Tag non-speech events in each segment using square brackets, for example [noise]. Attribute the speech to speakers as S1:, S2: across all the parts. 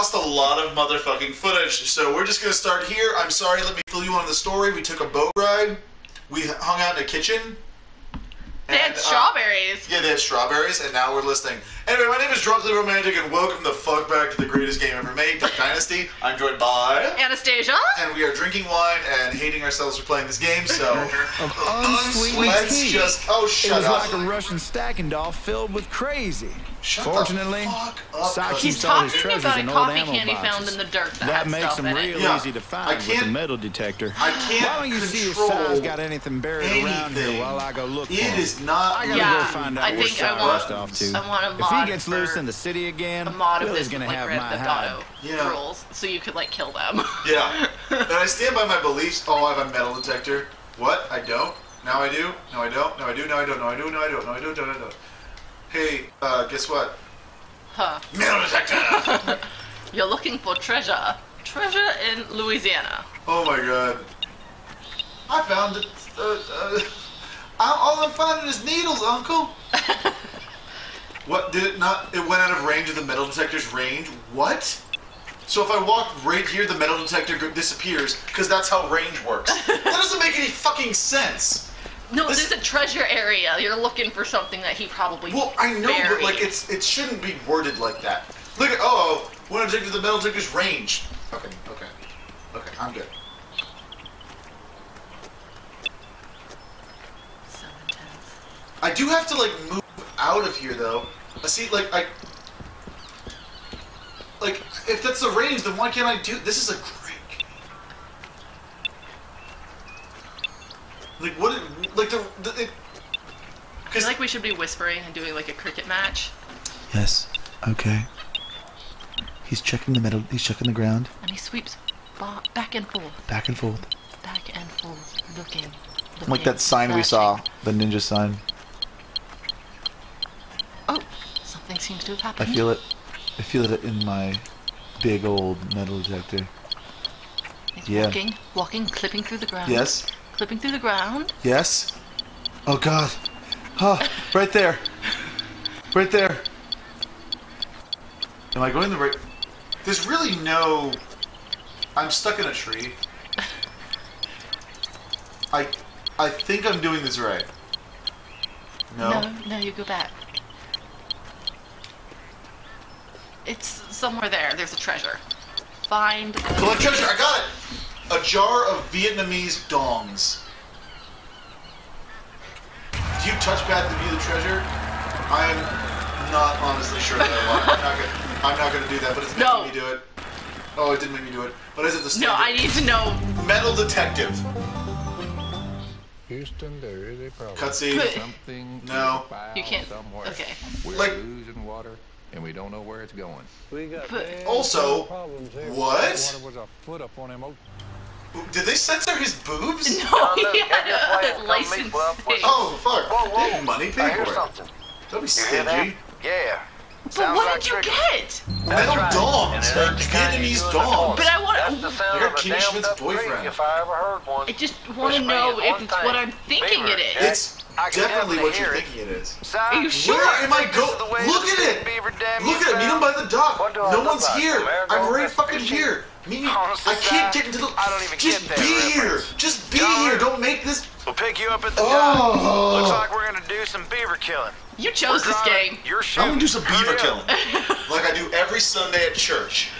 S1: lost a lot of motherfucking footage, so we're just gonna start here. I'm sorry, let me fill you on the story. We took a boat ride. We hung out in a kitchen.
S2: They had
S1: and, uh,
S2: strawberries.
S1: yeah, they had strawberries, and now we're listening. Anyway, my name is Drunkly Romantic, and welcome the fuck back to the greatest game ever made, Duck Dynasty. I'm joined by,
S2: Anastasia?
S1: and we are drinking wine and hating ourselves for playing this game. So [laughs]
S3: Of unsweetened
S1: let's
S3: tea.
S1: just oh shut It
S3: was
S1: up.
S3: like a Russian stacking doll filled with crazy.
S1: Shut
S3: Fortunately,
S1: the fuck up,
S3: Sachi
S1: Cookie.
S2: He's
S3: saw his
S2: talking
S3: treasures
S2: about a
S3: in old
S2: coffee
S3: ammo
S2: candy found in the dirt that,
S3: That makes
S2: stuff
S3: them real.
S1: Yeah,
S3: easy to find with
S1: can't-
S3: metal detector.
S1: I can't
S3: Why don't you see if
S1: control
S3: Si's got anything buried around here while I go look for
S1: It
S3: him?
S1: is not.
S3: I gotta
S2: Yeah,
S3: go find out
S2: I
S3: where
S2: think
S3: Si
S2: I want-
S3: rushed off to.
S2: I want a
S3: if he gets loose in the city again,
S2: A mod of
S3: Willie's gonna
S2: like
S3: have
S2: Grand
S3: my
S2: Theft
S3: hide.
S1: Yeah.
S2: rules, so you could like kill them.
S1: Yeah, [laughs] and I stand by my beliefs. Oh, I have a metal detector. What? I don't. Now I do. No, I don't. No, I do. No, I don't. No, I do. No, I don't. No, I don't. No, I don't. Hey, uh, guess what?
S2: huh.
S1: Metal detector. [laughs]
S2: You're looking for treasure. Treasure in Louisiana.
S1: oh my god. I found it. Uh, uh, I, all I'm finding is needles, Uncle. [laughs] what did it not? It went out of range of the metal detector's range. What? So if I walk right here, the metal detector disappears because that's how range works. [laughs] that doesn't make any fucking sense.
S2: No,
S1: This-
S2: there's a treasure area. You're looking for something that he probably
S1: Well, I know, but
S2: buried.
S1: like it's it shouldn't be worded like that. Look at oh, when take to the metal detector's range. Okay, okay, okay, I'm good.
S2: So intense.
S1: I do have to like move out of here though. I see, like I, like if that's the range, then why can't I do? This is a great game. Like what? It, like the, the it,
S2: I feel like we should be whispering and doing like a cricket match.
S4: Yes. Okay. He's checking the metal. He's checking the ground,
S2: And he sweeps ba- back and forth,
S4: back and forth,
S2: back and forth, looking.
S4: like that sign we saw, the ninja sign.
S2: Oh, something seems to have happened.
S4: I feel it. I feel it in my big old metal detector.
S2: He's
S4: yeah.
S2: walking, walking, clipping through the ground.
S4: Yes.
S2: Clipping through the ground.
S4: Yes. Oh God. Oh, right there. Right there.
S1: am I going the right? There's really no. I'm stuck in a tree. I, I think I'm doing this right. No.
S2: No, no, you go back. It's somewhere there. There's a treasure. Find.
S1: Collect treasure. I got it. A jar of Vietnamese dongs. Do you touch pad to view the treasure? I am not honestly sure that I want. I'm not gonna. I'm not gonna do that, but it's making
S2: No.
S1: me do it. Oh, it didn't make me do it. But is it the
S2: No. I need to know.
S1: Metal detective.
S5: Houston, there is a problem.
S1: Cutscene.
S2: But-
S5: Something
S1: No.
S2: You can't-
S5: somewhere.
S2: okay.
S5: We're
S1: Like-
S5: losing water, and we don't know where it's going.
S6: We got
S2: But-
S1: Also,
S6: problems here.
S1: what?
S6: Water was a foot up on them oak. Oh.
S1: Did they censor his boobs? [laughs]
S2: No,
S7: look,
S2: he had a license
S7: meat
S2: thing.
S1: Oh fuck!
S7: Whoa, whoa.
S1: Hey, money,
S7: I
S1: pay
S7: hear
S1: for it.
S7: something.
S1: Don't be
S7: You hear that?
S1: stingy.
S7: Yeah.
S2: But
S7: Sounds
S2: what
S7: like
S2: did you
S7: trigger.
S2: get?
S1: Metal
S7: right.
S1: dongs,
S7: And
S1: like
S7: ain't the kind you
S1: Vietnamese
S7: do in the
S1: dongs.
S7: corner.
S2: But I want-
S7: That's the sound
S1: You're
S7: of a
S1: Kenny
S7: damned
S1: Schmidt's boyfriend.
S7: If I ever heard one.
S2: I just want to know if it's what. I'm thinking
S7: Beaver,
S2: it is.
S1: It's
S7: I
S1: definitely
S7: definitely
S1: what you're
S7: it.
S1: thinking it is.
S7: Si,
S2: Are you sure?
S1: Where am I
S7: think this is
S1: go?
S7: the way
S1: Look at it! Look at it! Meet him by the dock.
S7: What do I
S1: No one's here. I'm right fucking here. Meet me.
S7: Honestly,
S1: I can't get into the.
S7: I don't even
S1: Just
S7: get that
S1: be here. Just be
S7: John
S1: here. Don't make this.
S7: We'll pick you up at the
S1: Oh.
S7: dock. Looks like we're gonna do some beaver killing.
S2: You chose
S7: We're
S2: this
S7: driving,
S2: game.
S7: You're
S1: I'm gonna do some beaver killing, like I do every Sunday at church.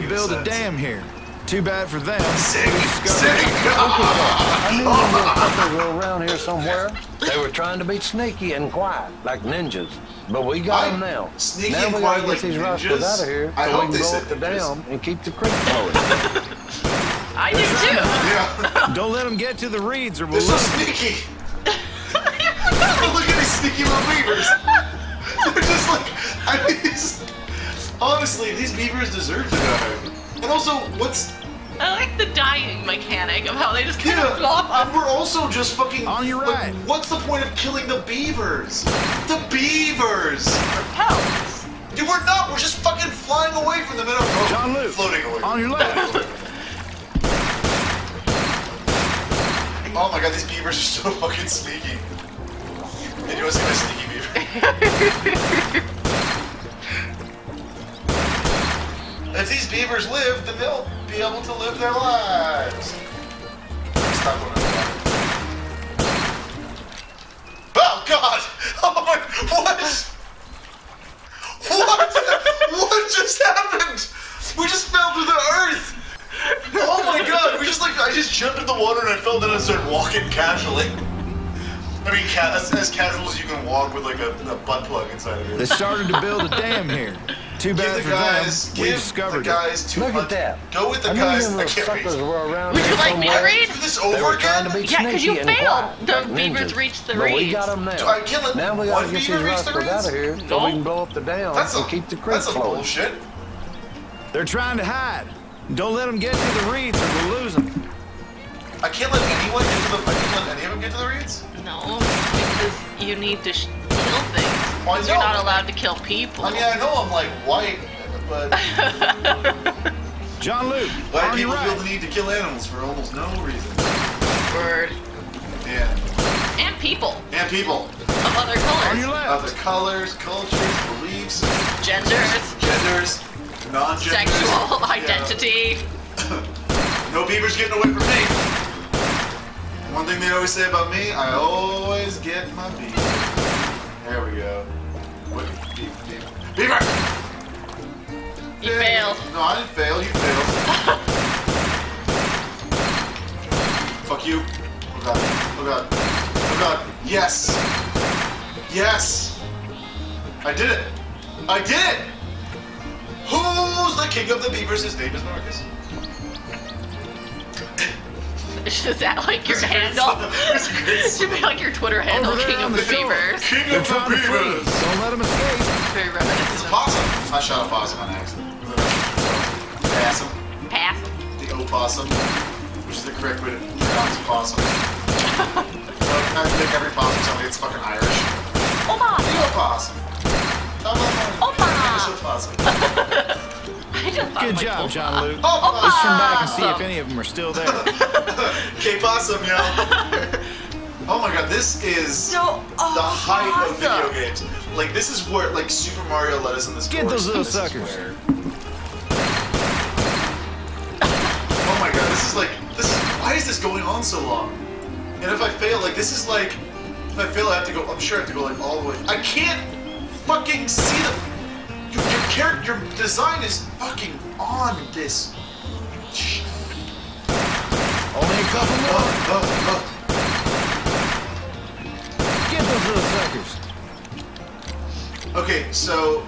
S3: To
S1: any
S3: build a dam here. Too bad for them.
S1: Sick, sick.
S6: I knew them little fuckers were around here somewhere. They were trying to be sneaky and quiet, like ninjas. But we got
S1: I'm
S6: them now.
S1: sneaky
S6: now
S1: and
S6: we
S1: quiet
S6: gotta
S1: like
S6: get these
S1: ninjas?
S6: rascals out of here
S1: I
S6: so
S1: hope
S6: we
S1: they
S6: can go
S1: said
S6: up the dam and keep the creek flowing. [laughs]
S2: I did too.
S1: Yeah,
S3: Don't let them get to the reeds or we'll
S1: they're so sneaky. [laughs] Look at these sneaky little beavers. [laughs] They're just like, I mean, it's, Honestly, these beavers deserve to die. And also, what's...
S2: I like the dying mechanic of how they just kind
S1: yeah,
S2: of flop up.
S1: And we're also just fucking...
S3: On your right.
S1: What's the point of killing the beavers? The beavers!
S2: Help!
S1: Dude, we're not. We're just fucking flying away from the middle. Oh,
S3: John Luke.
S1: Floating away.
S3: On your left. [laughs]
S1: Oh my god, these beavers are so fucking sneaky. Did you want to see my sneaky beaver? [laughs] if these beavers live, then they'll be able to live their lives. Oh god! [laughs] Oh my, what? What? what just happened? We just fell through the earth! Oh my god, we just like, I just jumped in the water and I fell down and started walking casually. I mean, as, as casual as you can walk with like a, a butt plug inside of
S3: you.
S1: They
S3: started to build a dam here. Too
S1: Give
S3: bad
S1: the
S3: for
S1: guys,
S3: them. We
S1: give the
S3: discovered it.
S1: guys two
S6: Look at that.
S1: Go with the
S6: I
S1: guys.
S6: them
S1: I can't read.
S6: were around
S2: Would you like me to read?
S1: Do this over again?
S6: to be
S2: Yeah, 'cause you failed. The
S6: like
S2: beavers reached the
S6: But we got them now.
S1: Do I kill it?
S6: Now we
S1: One
S6: gotta get
S1: beaver
S6: these
S1: reached the
S6: rascals out of here so
S2: No.
S6: we can blow up the dam
S1: That's a,
S6: and keep the creek
S1: that's a
S6: flowing.
S1: bullshit.
S3: They're trying to hide. Don't let them get to the reeds or we'll lose them.
S1: I can't let anyone get to the. I can't let any of them get to the reeds.
S2: No, because you need to sh- kill.
S1: Why
S2: You're not allowed to kill people.
S1: I mean, I know I'm like white, but [laughs]
S3: John Luke,
S1: white
S3: on your
S1: people feel
S3: right.
S1: the need to kill animals for almost no reason.
S2: Word.
S1: Yeah,
S2: And people
S1: and people
S2: of other
S3: On your
S2: colors,
S1: of
S3: left.
S1: the colors, cultures, beliefs,
S2: genders,
S1: genders, non-genders,
S2: sexual identity. [laughs]
S1: No beavers getting away from me. One thing they always say about me, I always get my beaver. There we go. What? Beaver.
S2: You failed.
S1: No, I didn't fail. You failed. [laughs] Fuck you. Oh god. Oh god. Oh god. Yes. Yes. I did it. I did it. Who's the king of the beavers? His name is Marcus.
S2: Is that like your handle? Should be like your Twitter handle,
S3: Over
S2: King of
S3: the
S2: the. Beavers.
S1: King
S3: They're
S1: of the
S3: trying to flee.
S1: beavers.
S3: Don't let them escape.
S2: Very
S1: It's
S2: reminiscent.
S1: a possum. I shot a possum on accident. Possum.
S2: Pass.
S1: The opossum, which is the correct way to pronounce possum. [laughs] I think every possum sounds like it's fucking Irish.
S2: Opa!
S1: The opossum.
S2: Opa!
S1: opossum. [laughs]
S2: I just
S3: Good
S2: like,
S3: job, John Luke.
S1: Opossum.
S3: Let's turn back and see if any of them are still there. [laughs]
S1: K-possum, yo. [laughs] oh my god, this is
S2: So oh,
S1: the height of video games. Like, this is where, like, Super Mario led us in this
S3: Get
S1: course,
S3: those little
S1: and this is
S3: suckers.
S1: where- Oh my god, this is like, this is, why is this going on so long? And if I fail, like, this is like, if I fail, I have to go, I'm sure I have to go, like, all the way. I can't fucking see the, your, your character, design is fucking on this.
S3: Only a couple more.
S1: Oh, oh,
S3: Get those little suckers.
S1: Okay, so,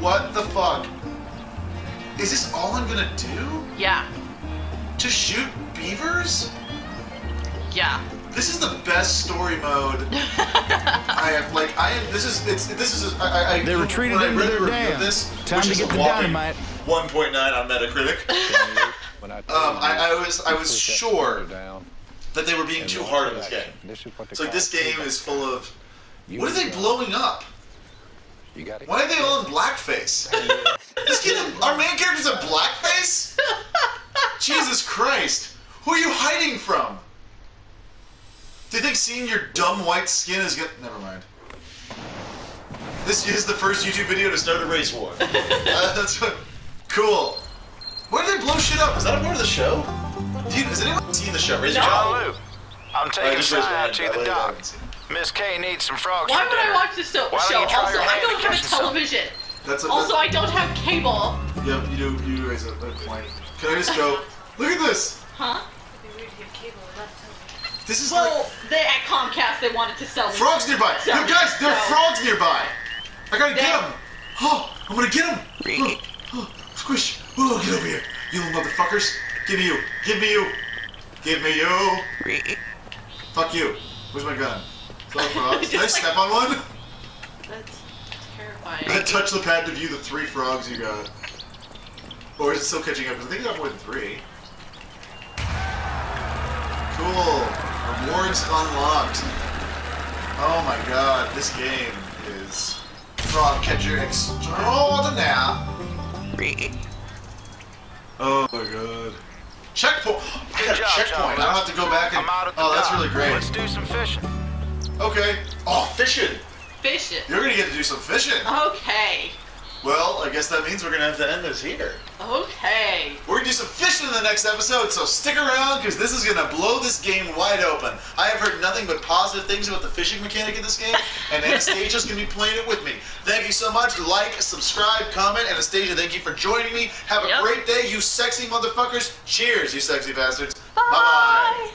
S1: what the fuck? Is this all I'm gonna do?
S2: Yeah.
S1: To shoot beavers?
S2: Yeah.
S1: This is the best story mode [laughs] I have. Like I am. This is. It's. This is. I. I, I
S3: They retreated into their
S1: the
S3: dam.
S1: This,
S3: Time
S1: which
S3: to
S1: is
S3: get
S1: a
S3: the
S1: whopping
S3: dynamite.
S1: 1.9 on Metacritic. [laughs]
S5: I
S1: Um, I, I was. I was sure that they were being too hard on this game.
S5: action. This is what
S1: It's like this game is full of. What are they blowing up?
S5: You got
S1: Why are they all in blackface? [laughs] this kid, our main character's in blackface. Jesus Christ! Who are you hiding from? Do you think seeing your dumb white skin is good? Never mind. This is the first YouTube video to start a race war. [laughs] Uh, that's what. Cool. Why did they blow shit up? Is that a part of the show? Dude, you, has anyone seen the show? Raise your hand.
S7: John Luke, I'm taking
S1: just raise your hand.
S7: side to the
S1: way I
S7: dock.
S1: haven't seen it.
S7: Miss Kay needs some frogs
S2: Why would I watch this show?
S7: Why
S2: show?
S7: you
S2: Also, I don't have a
S7: catching
S2: television.
S1: That's a,
S2: Also, I don't have cable.
S1: Yep, you do. You do raise a, a point. Can I just go? Look at this.
S2: Huh?
S1: This is like
S2: Well, they at Comcast they wanted to sell me.
S1: frogs nearby.
S2: So-
S1: Yo, guys, there are frogs nearby. I gotta get them. Oh, I'm gonna get them. Oh, oh, squish. Oh, get over here, you little motherfuckers. Give me you. Give me you. Give me you. Fuck you. Where's my gun? A? [laughs] Did I
S2: Just
S1: step on one?
S2: That's
S1: I
S2: terrifying.
S1: touched the pad to view the three frogs you got. Oh, or is it still catching up? I think you got more than three. Cool. Rewards unlocked. Oh my god, this game is frog catcher extraordinaire. Oh, oh my god. Checkpoint. I got a
S7: job,
S1: checkpoint.
S7: John.
S1: I don't have to go back and.
S7: I'm out at the
S1: oh, that's
S7: dock.
S1: really great.
S7: Let's do some fishing.
S1: Okay. Oh, fishing.
S2: Fishing.
S1: You're gonna get to do some fishing.
S2: Okay.
S1: Well, I guess that means we're gonna have to end this here.
S2: Okay.
S1: We're gonna do some fishing in the next episode, so stick around because this is gonna blow this game wide open. I have heard nothing but positive things about the fishing mechanic in this game, and Anastasia's gonna be playing it with me. Thank you so much. Like, subscribe, comment. Anastasia, thank you for joining me. Have a
S2: Yep.
S1: great day, you sexy motherfuckers. Cheers, you sexy bastards.
S2: Bye.
S1: Bye-bye.